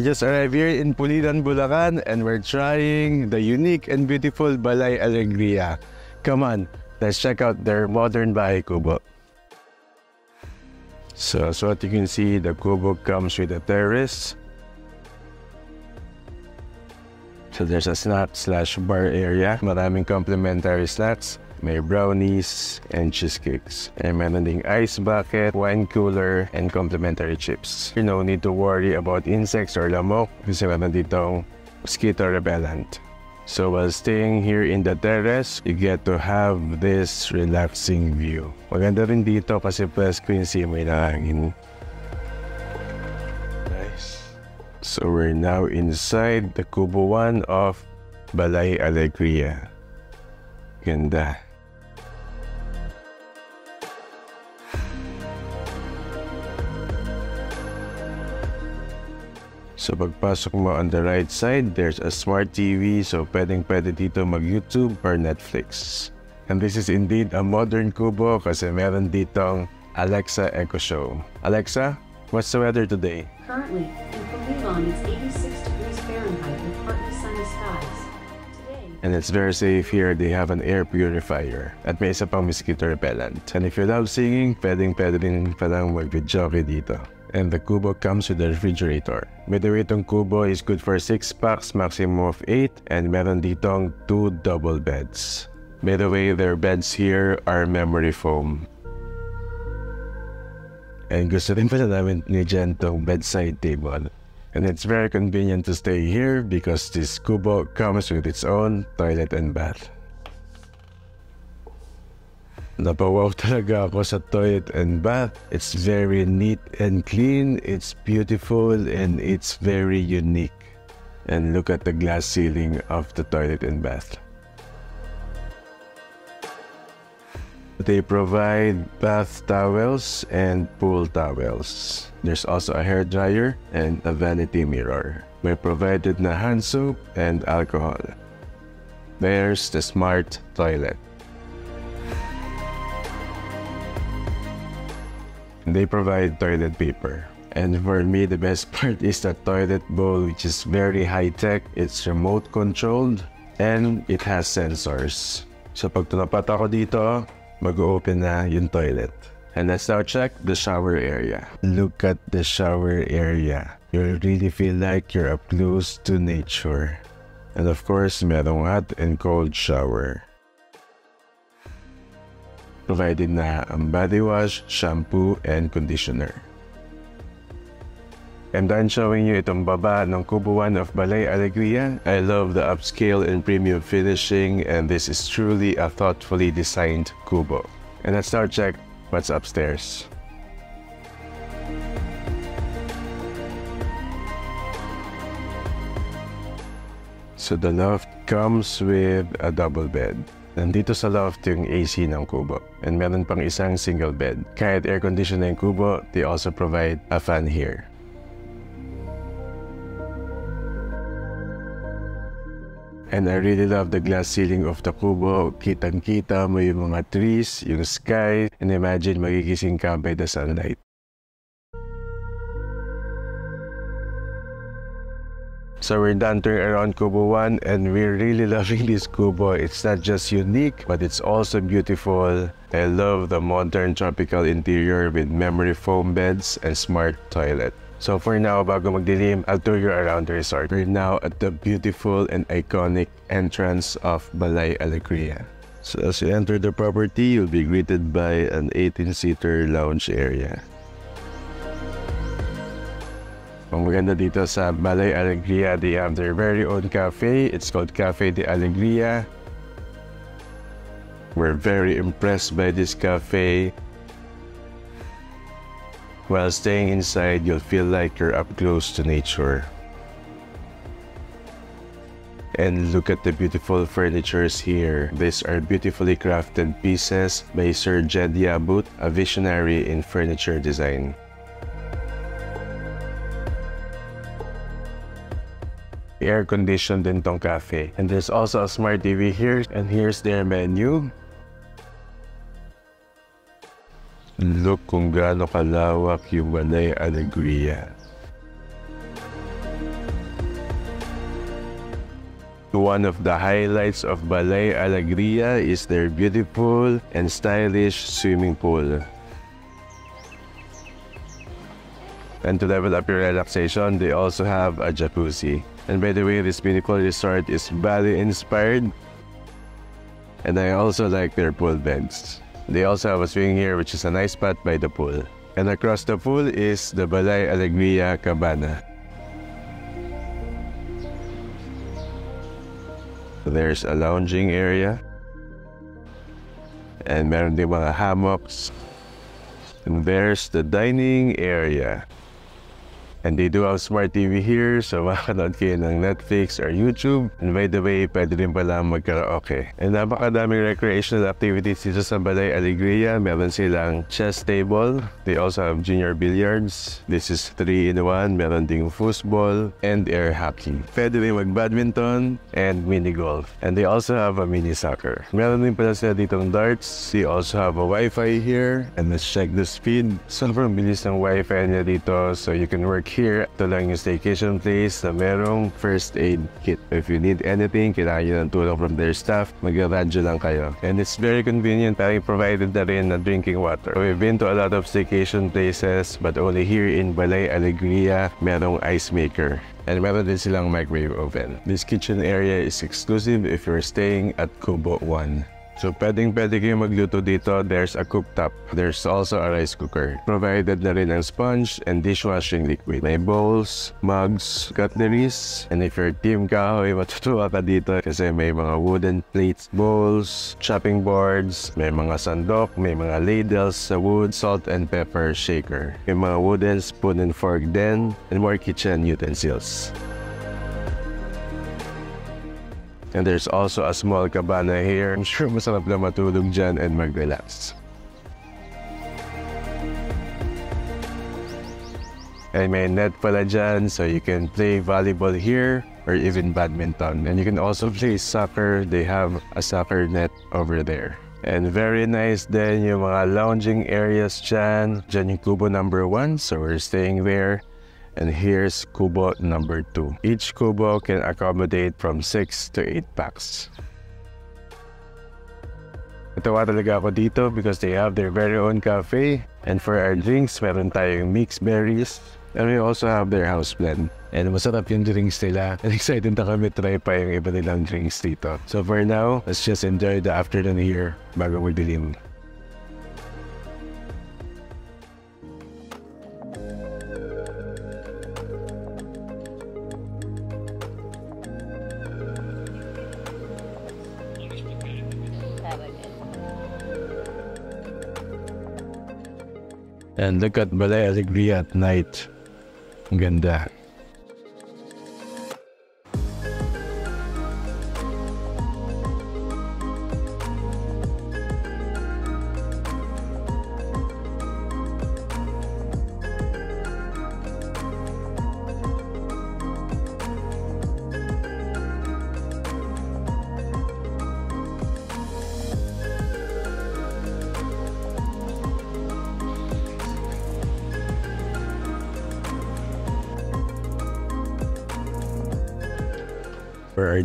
We just arrived here in Pulilan, Bulacan and we're trying the unique and beautiful Balay Alegria. Come on, let's check out their modern Bahay Kubo. So, so what you can see, the Kubo comes with a terrace. So there's a snack slash bar area. Maraming complimentary snacks. May brownies and cheesecakes. And meron ding ice bucket, wine cooler, and complimentary chips. You no need to worry about insects or lamok kasi meron ditong mosquito repellent. So while staying here in the terrace, you get to have this relaxing view. Maganda rin dito kasi presko yung simoy ng hangin. Nice. So we're now inside the Kubo 1 of Balay Alegria. Ganda. So pagpasok mo on the right side, there's a smart TV so pwedeng pwede dito mag-YouTube or Netflix. And this is indeed a modern kubo kasi meron ditong Alexa Echo Show. Alexa, what's the weather today? Currently, in Pulilan, it's 86 degrees Fahrenheit with partly sunny skies. Today, And it's very safe here. They have an air purifier. At may isa pang mosquito repellent. And if you love singing, pwedeng pwede din palang mag-video dito. And the Kubo comes with a refrigerator. By the way, Kubo is good for 6 packs, maximum of 8, and meron ditong 2 double beds. By the way, their beds here are memory foam. And gusto rin pala namin ni Jen tong bedside table. And it's very convenient to stay here because this kubo comes with its own toilet and bath. Napawaw talaga ako sa toilet and bath. It's very neat and clean, it's beautiful, and it's very unique. And look at the glass ceiling of the toilet and bath. They provide bath towels and pool towels. There's also a hair dryer and a vanity mirror. May provided na hand soap and alcohol. There's the smart toilet. They provide toilet paper. And for me, the best part is the toilet bowl, which is very high-tech. It's remote controlled and it has sensors. So pag tunapat ako dito, mag-open na yung toilet. And let's now check the shower area. Look at the shower area. You'll really feel like you're up close to nature. And of course, merong hot and cold shower. Provided na ang body wash, shampoo, and conditioner. I'm done showing you itong baba ng One of Balay Alegria. I love the upscale and premium finishing and this is truly a thoughtfully designed kubo. And let's check what's upstairs. So the loft comes with a double bed. Nandito sa loft yung AC ng kubo. And meron pang isang single bed. Kahit air condition na kubo, they also provide a fan here. And I really love the glass ceiling of the kubo. Kitang-kita mo yung mga trees, yung sky, and imagine magigising ka by the sunlight. So we're done touring around Kubo 1 and we're really loving this Kubo. It's not just unique, but it's also beautiful. I love the modern tropical interior with memory foam beds and smart toilet. So for now, bago magdilim, I'll tour you around the resort. We're now at the beautiful and iconic entrance of Balay Alegria. So as you enter the property, you'll be greeted by an 18-seater lounge area. Ang maganda dito sa Balay Alegria, they have their very own cafe. It's called Cafe de Alegria. We're very impressed by this cafe. While staying inside, you'll feel like you're up close to nature. And look at the beautiful furnitures here. These are beautifully crafted pieces by Sir Jed Yabut, a visionary in furniture design. Air-conditioned din tong cafe. And there's also a smart TV here. And here's their menu. Look kung gaano kalawak yung Balay Alegria. One of the highlights of Balay Alegria is their beautiful and stylish swimming pool. And to level up your relaxation, they also have a jacuzzi. And by the way, this beautiful resort is Bali inspired. And I also like their pool beds. They also have a swing here, which is a nice spot by the pool. And across the pool is the Balay Alegria Cabana. There's a lounging area. And meron din mga hammocks. And there's the dining area. And they do have smart TV here, so makakanood kayo ng Netflix or YouTube. And by the way, pwede rin pala mag-karaoke. And napakadaming recreational activities dito sa Balay Alegria. Meron silang chess table. They also have junior billiards. This is 3-in-1. Meron ding foosball and air hockey. Pwede rin mag-badminton and mini-golf. And they also have a mini-soccer. Meron din pala sila ditong darts. They also have a Wi-Fi here. And let's check the speed. Sobrang bilis ng Wi-Fi niya dito. So you can work here. Ito lang yung staycation place na merong first aid kit. If you need anything, kailangan nyo ng tulong from their staff, mag-radyo lang kayo. And it's very convenient. Parang provided na rin na drinking water. We've been to a lot of staycation places, but only here in Balay Alegria, merong ice maker. And meron din silang microwave oven. This kitchen area is exclusive if you're staying at Kubo 1. So, pwedeng pwede kayo magluto dito. There's a cooktop. There's also a rice cooker. Provided na rin ang sponge and dishwashing liquid. May bowls, mugs, cutleries. And if you're team kahoy, matutuwa ka dito kasi may mga wooden plates, bowls, chopping boards, may mga sandok, may mga ladles sa wood, salt and pepper shaker. May mga wooden spoon and fork din, and more kitchen utensils. And there's also a small cabana here. I'm sure masarap na matulog dyan and mag-relax. And may net pala dyan, so you can play volleyball here or even badminton. And you can also play soccer. They have a soccer net over there. And very nice din yung mga lounging areas dyan. Dyan yung kubo number one, so we're staying there. And here's kubo number 2. Each kubo can accommodate from 6 to 8 packs. Natawa talaga ako dito because they have their very own cafe. And for our drinks, meron tayong mixed berries. And we also have their house blend. And masarap yung drinks nila. And excited na kami try pa yung iba nilang drinks dito. So for now, let's just enjoy the afternoon here bago magdilim. And look at Balay Alegria at night. Ganda.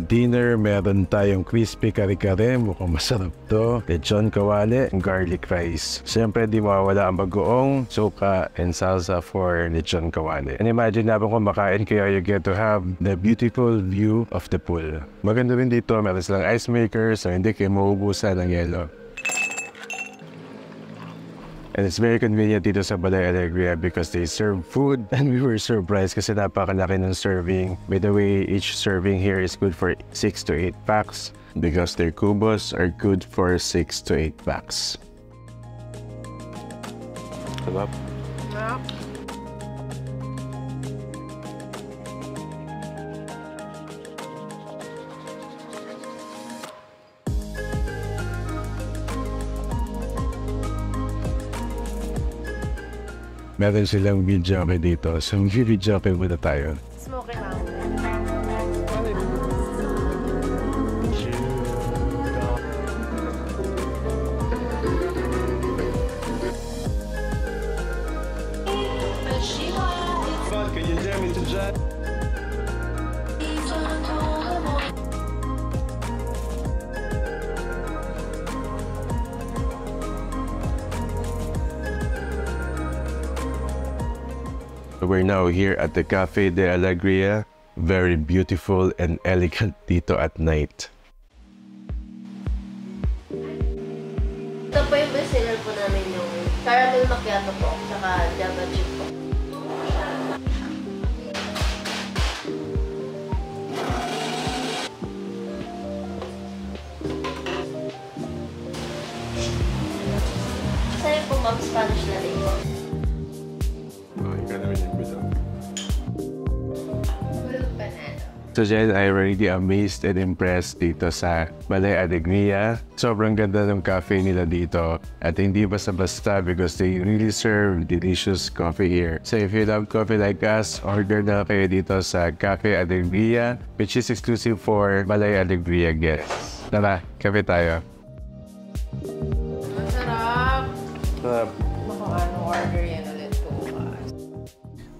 Dinner, meron tayong crispy kare-kare. Mukhang masarap to. Lechon kawali, garlic rice. Siyempre, di mawawala ang bagoong, suka, and salsa for lechon kawali. And imagine habang kumakain kayo, you get to have the beautiful view of the pool. Maganda rin dito, meron silang ice maker, so hindi kayo maubusan ng yelo. And it's very convenient dito sa Balay Alegria because they serve food and we were surprised kasi napakalaki ng serving. By the way, each serving here is good for 6 to 8 packs because their kubos are good for 6 to 8 packs. Sarap. Meron silang video okay dito. So, video okay muna tayo. Smoky Mountain. We're now here at the Cafe de Alegria. Very beautiful and elegant dito at night. Ito po yung bestseller po namin yung caramel macchiato po, saka java chip po. Sa'yo po ma'am, Spanish latte po. So Jen, I'm really amazed and impressed dito sa Balay Alegria. Sobrang ganda ng cafe nila dito. At hindi basta-basta because they really serve delicious coffee here. So if you love coffee like us, order na kayo dito sa Cafe Alegria which is exclusive for Balay Alegria guests. Tara, kape tayo. Masarap. Sarap.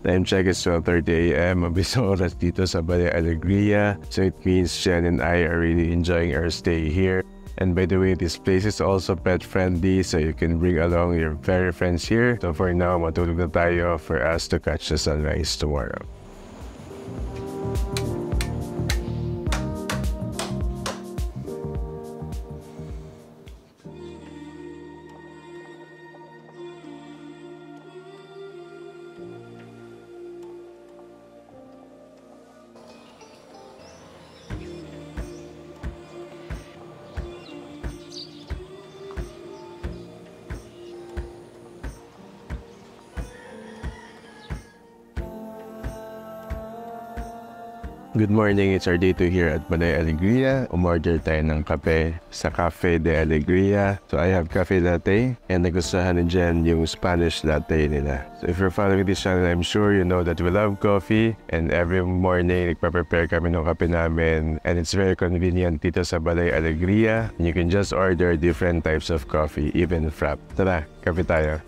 Time check is 12.30 a.m. Mabilis ang oras dito sa Balay Alegria. So it means Jen and I are really enjoying our stay here. And by the way, this place is also pet friendly so you can bring along your very friends here. So for now, matulog na tayo for us to catch the sunrise tomorrow. Good morning, it's our day two here at Balay Alegria. Umorder tayo ng kape sa Cafe de Alegria. So I have cafe latte and nagustuhan ni Jen yung Spanish latte nila. So if you're following this channel, I'm sure you know that we love coffee and every morning nagpa-prepare kami ng kape namin and it's very convenient dito sa Balay Alegria. You can just order different types of coffee, even frap. Tara, kape tayo.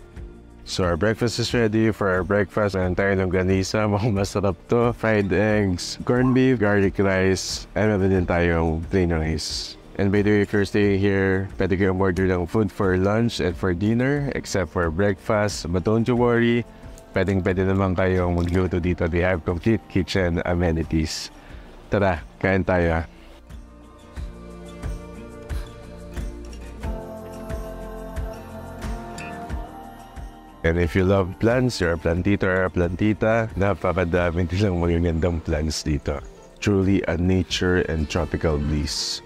So our breakfast is ready. For our breakfast, meron tayo ng ganisa. Mukhang masarap to. Fried eggs, corned beef, garlic rice, and meron din tayong plain rice. And by the way, if you're staying here, pwede kayong order ng food for lunch and for dinner, except for breakfast. But don't you worry, pwedeng pwede naman kayong magluto dito. They have complete kitchen amenities. Tara, kain tayo. ah. And if you love plants, you're a plantito or a plantita, napakadami nilang magagandang plants dito. Truly a nature and tropical bliss.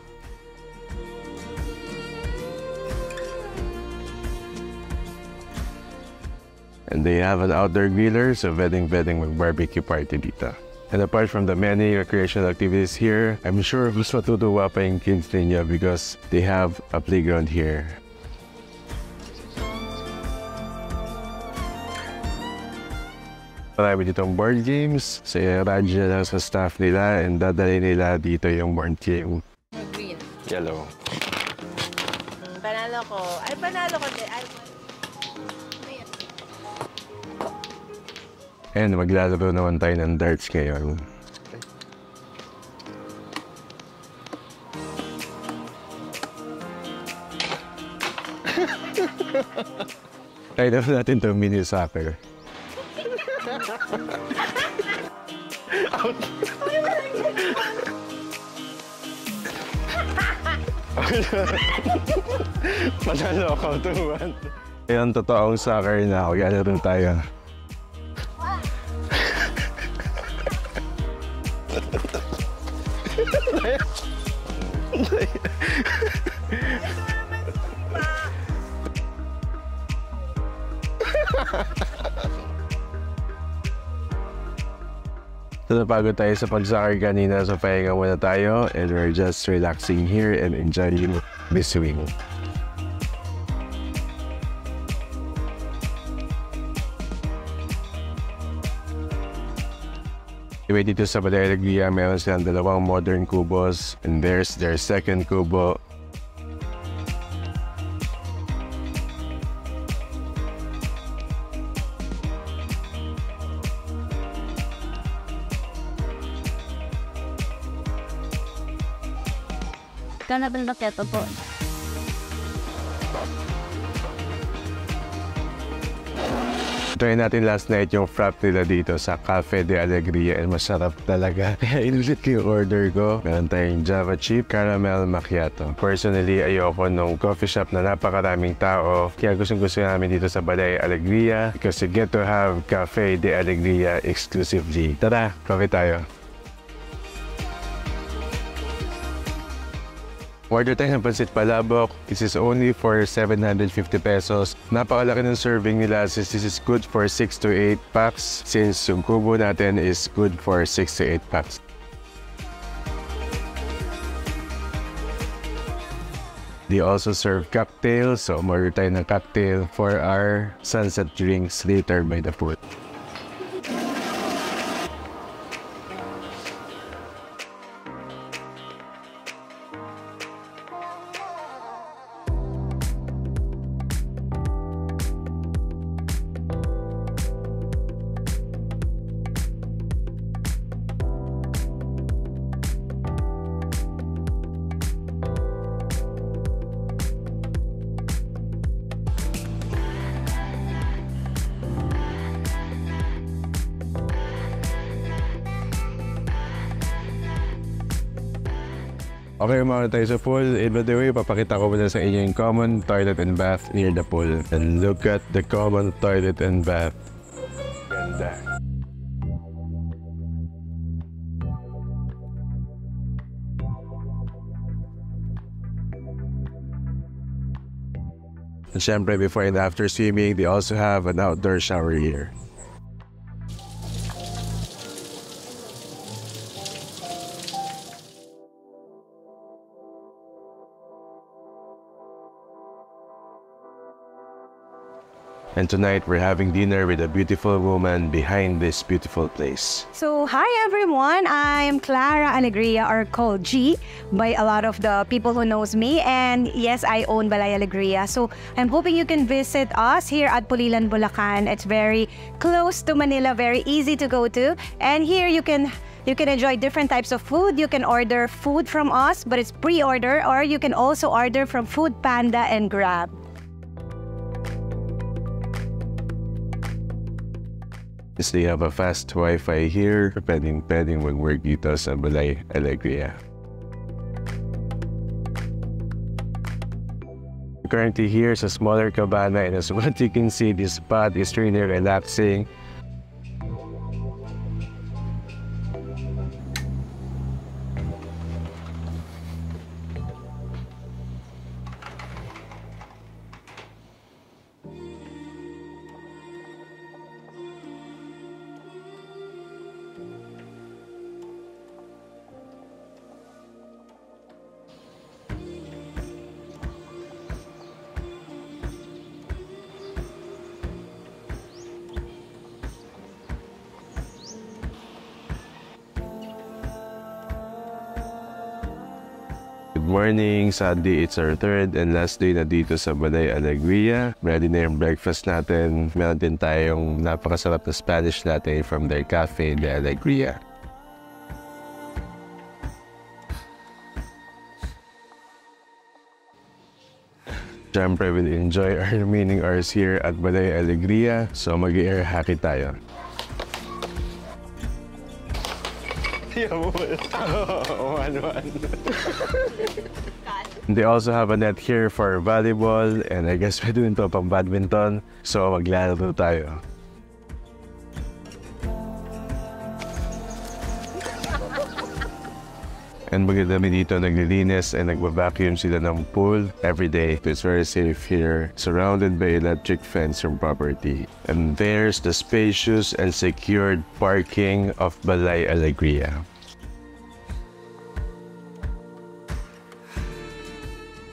And they have an outdoor griller, so pwedeng-pwedeng mag-barbecue party dito. And apart from the many recreational activities here, I'm sure mas matutuwa pa yung kids ninyo because they have a playground here. Marami ditong board games. So, i-radyo lang sa staff nila and dadali nila dito yung board game. Green. Yellow. Mm, panalo ko. Ay, panalo ko din. Ay. And maglalaro naman tayo ng darts ngayon. Kaya naman natin itong mini soccer. Panalo ako, 2-1. Yan, totoong soccer na ako. Galaro tayo. So napagod tayo sa pagsakar kanina so pahinga muna tayo and we're just relaxing here and enjoying the swing. Anyway, dito sa Balay Alegria, meron silang dalawang modern kubos and there's their second kubo Caramel macchiato po. Ito Try natin last night yung frap nila dito sa Cafe de Alegria and masarap talaga. Kaya inulit ko yung order ko. Meron tayong Java Chip Caramel Macchiato. Personally, ayoko nung coffee shop na napakaraming tao. Kaya gustong gusto namin dito sa Balay Alegria because you get to have Cafe de Alegria exclusively. Tara, coffee tayo. Order tayo ng pansit palabok. This is only for 750 pesos. Napakalaki ng serving nila since this is good for 6 to 8 packs. Since yung kubo natin is good for 6 to 8 packs. They also serve cocktails, so order tayo ng cocktail for our sunset drinks later by the food. Tayo sa pool. And the way, papakita ko muna sa inyo yung common toilet and bath near the pool. And look at the common toilet and bath. Ganda. And syempre, before and after swimming, they also have an outdoor shower here. And tonight, we're having dinner with a beautiful woman behind this beautiful place. So, hi everyone. I'm Clara Alegria or called G by a lot of the people who knows me. And yes, I own Balay Alegria. So, I'm hoping you can visit us here at Pulilan, Bulacan. It's very close to Manila, very easy to go to. And here you can you can enjoy different types of food. You can order food from us, but it's pre-order or you can also order from Food Panda and Grab. Is they have a fast Wi-Fi here. Pwedeng, pwedeng mag-work dito sa Balay Alegria. Currently here sa smaller cabana and as what you can see, this spot is really relaxing. Morning! Sunday, it's our third and last day na dito sa Balay Alegria. Ready na yung breakfast natin. Meron din tayong napakasarap na Spanish latte from their cafe, de Alegria. Siyempre, we'll enjoy our remaining hours here at Balay Alegria. So, mag-air hockey tayo. They also have a net here for volleyball and I guess pwede din to pang badminton. So maglalaro tayo. And maganda kami dito naglilinis and nagba-vacuum sila ng pool every day. It's very safe here, surrounded by electric fence from property. And there's the spacious and secured parking of Balay Alegria.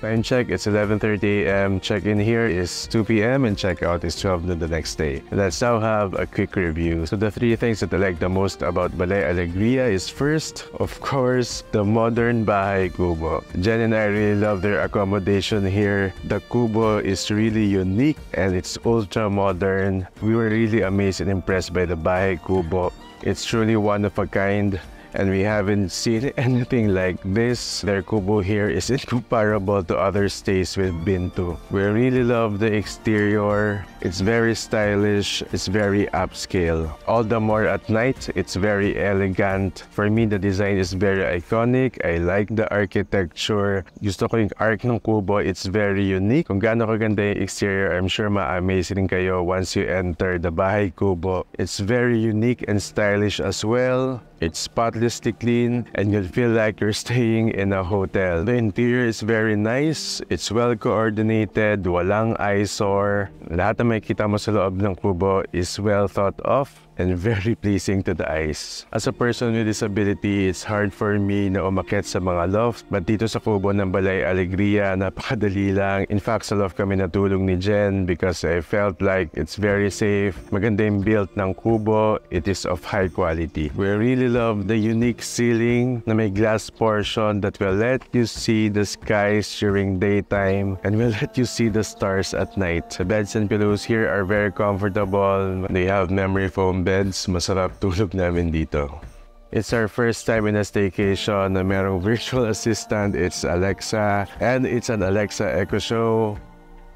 Time check, it's 11.30 a.m. Check-in here is 2 p.m. and check-out is 12 noon the next day. Let's now have a quick review. So the three things that I like the most about Balay Alegria is first, of course, the modern Bahay Kubo. Jen and I really love their accommodation here. The Kubo is really unique and it's ultra modern. We were really amazed and impressed by the Bahay Kubo. It's truly one of a kind and we haven't seen anything like this. Their kubo here is incomparable to other stays we've been to. We really love the exterior. It's very stylish. It's very upscale. All the more at night, it's very elegant. For me, the design is very iconic. I like the architecture. Gusto ko yung arc ng kubo. It's very unique. Kung gaano kaganda yung exterior, I'm sure ma-amaze rin kayo once you enter the Bahay Kubo. It's very unique and stylish as well. It's spotlessly clean and you'll feel like you're staying in a hotel. The interior is very nice. It's well coordinated. Walang eyesore. Lahat na makikita mo sa loob ng kubo is well thought of and very pleasing to the eyes. As a person with disability, it's hard for me na umakyat sa mga loft. But dito sa kubo ng Balay Alegria, napakadali lang. In fact, sa loft kami natulong ni Jen because I felt like it's very safe. Maganda yung built ng kubo. It is of high quality. We really love the unique ceiling na may glass portion that will let you see the skies during daytime and will let you see the stars at night. The beds and pillows here are very comfortable. They have memory foam beds. Masarap tulog namin dito. It's our first time in a staycation na merong virtual assistant. It's Alexa and it's an Alexa Echo Show.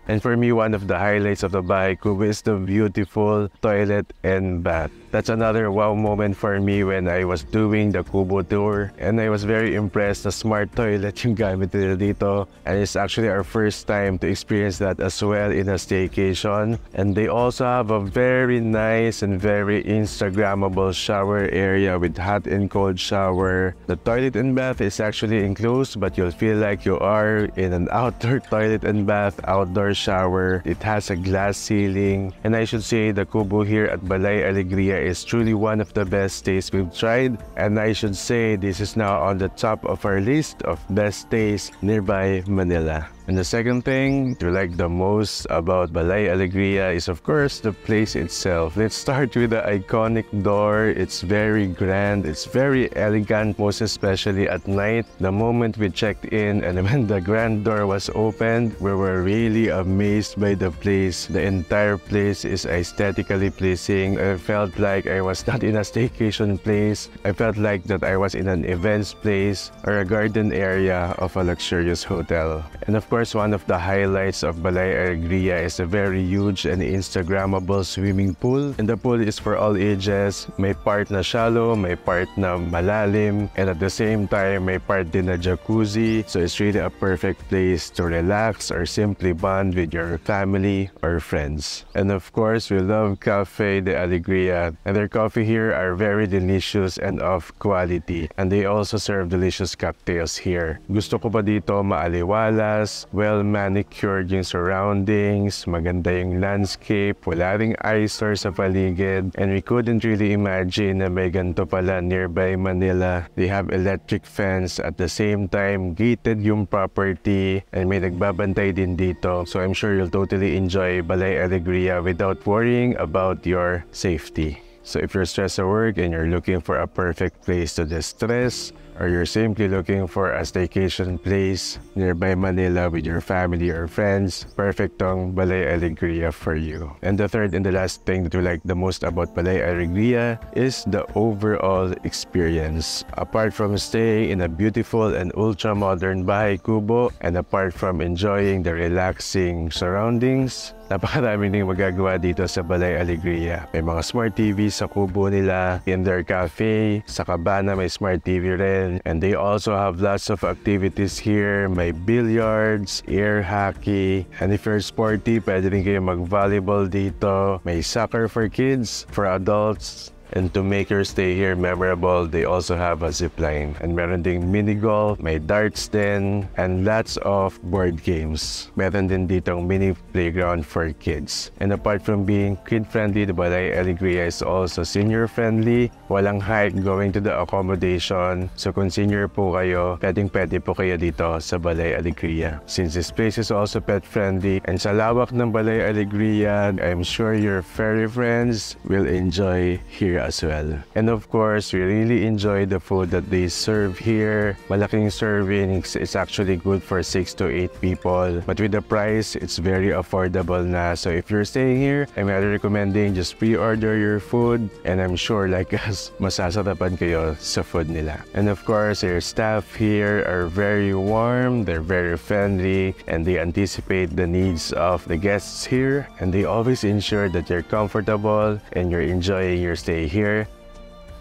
And for me, one of the highlights of the Bahay Kubo is the beautiful toilet and bath. That's another wow moment for me when I was doing the Kubo tour. And I was very impressed the smart toilet yung gamit nila dito. And it's actually our first time to experience that as well in a staycation. And they also have a very nice and very Instagrammable shower area with hot and cold shower. The toilet and bath is actually enclosed, but you'll feel like you are in an outdoor toilet and bath, outdoor shower. It has a glass ceiling. And I should say the Kubo here at Balay Alegria is truly one of the best stays we've tried. And I should say this is now on the top of our list of best stays nearby Manila. And the second thing to like the most about Balay Alegria is of course the place itself. Let's start with the iconic door. It's very grand, it's very elegant, most especially at night. The moment we checked in and when the grand door was opened, we were really amazed by the place. The entire place is aesthetically pleasing. I felt like I was not in a staycation place. I felt like that I was in an events place or a garden area of a luxurious hotel. And of course, one of the highlights of Balay Alegria is a very huge and Instagrammable swimming pool. And the pool is for all ages. May part na shallow, may part na malalim, and at the same time, may part din na jacuzzi. So it's really a perfect place to relax or simply bond with your family or friends. And of course, we love Cafe de Alegria. And their coffee here are very delicious and of quality. And they also serve delicious cocktails here. Gusto ko pa dito maaliwalas, well manicured yung surroundings, maganda yung landscape, wala ring eyesore sa paligid, and we couldn't really imagine na may ganito pala nearby Manila. They have electric fence at the same time, gated yung property, and may nagbabantay din dito. So I'm sure you'll totally enjoy Balay Alegria without worrying about your safety. So if you're stressed at work and you're looking for a perfect place to distress, or you're simply looking for a staycation place nearby Manila with your family or friends, perfect tong Balay Alegria for you. And the third and the last thing that we like the most about Balay Alegria is the overall experience. Apart from staying in a beautiful and ultra-modern Bahay Kubo, and apart from enjoying the relaxing surroundings, Napakarami ding magagawa dito sa Balay Alegria. May mga smart TV sa kubo nila, in their cafe, sa Cabana may smart TV rin, and they also have lots of activities here. May billiards, air hockey, and if you're sporty, pwede rin kayo mag-volleyball dito. May soccer for kids, for adults, And to make your stay here memorable, they also have a zip line. And meron ding mini golf, may darts din, and lots of board games. Meron din ditong mini playground for kids. And apart from being kid-friendly, the Balay Alegria is also senior-friendly. Walang hike going to the accommodation. So kung senior po kayo, pwedeng-pwede po kayo dito sa Balay Alegria. Since this place is also pet-friendly, and sa lawak ng Balay Alegria, I'm sure your furry friends will enjoy here as well. And of course, we really enjoy the food that they serve here. Malaking servings is actually good for 6 to 8 people. But with the price, it's very affordable na. So if you're staying here, I'm highly recommending just pre-order your food. And I'm sure like masasarapan kayo sa food nila. And of course, your staff here are very warm, they're very friendly, and they anticipate the needs of the guests here. And they always ensure that you're comfortable and you're enjoying your stay here.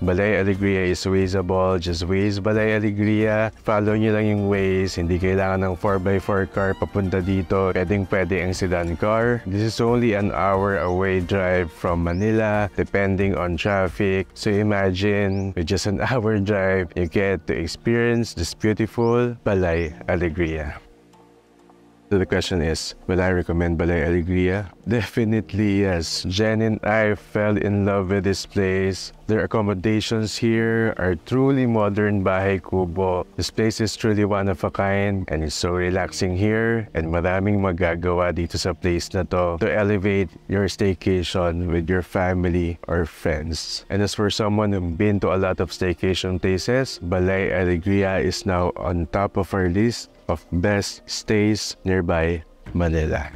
Balay Alegria is wazeable. Just waze Balay Alegria. Follow nyo lang yung ways. Hindi kailangan ng 4x4 car papunta dito. Pwedeng pwede ang sedan car. This is only an hour away drive from Manila depending on traffic. So imagine with just an hour drive, you get to experience this beautiful Balay Alegria. So the question is, will I recommend Balay Alegria? Definitely yes. Jen and I fell in love with this place. Their accommodations here are truly modern Bahay Kubo. This place is truly one of a kind and it's so relaxing here and maraming magagawa dito sa place na to to elevate your staycation with your family or friends. And as for someone who's been to a lot of staycation places, Balay Alegria is now on top of our list of best stays nearby Manila.